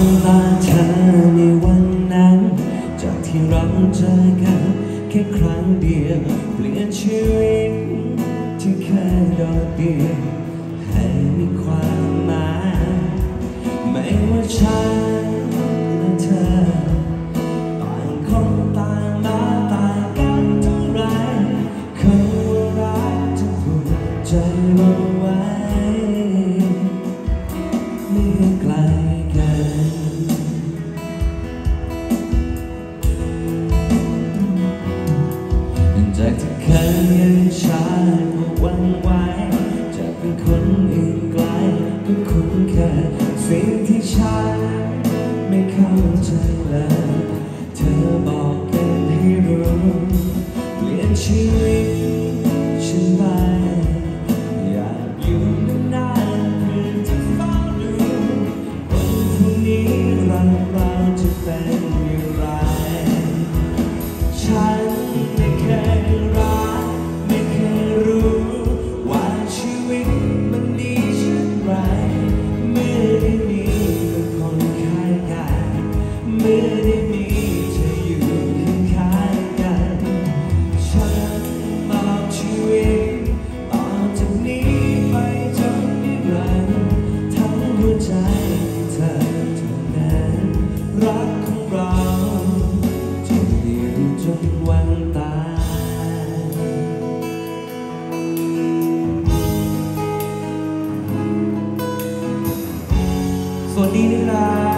องตาเธอในวันนั้น จากที่เราเจอกันแค่ครั้งเดียว เปลี่ยนชีวิตที่เคยโดดเดี่ยวให้มีความหมาย ไม่ว่าฉันและเธอต่างคนต่างมาต่างกันเท่าไรคำว่ารักจะผูกใจเร จากที่เคยยังชาว่าหวังไวจะเป็นคนอื่นไกลก็คุ้นเคยสิ่งที่ฉันไม่เข้าใจเลยเธอบอกกันให้รู้ เปลี่ยนชีวิต disponibilidad.